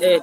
えー、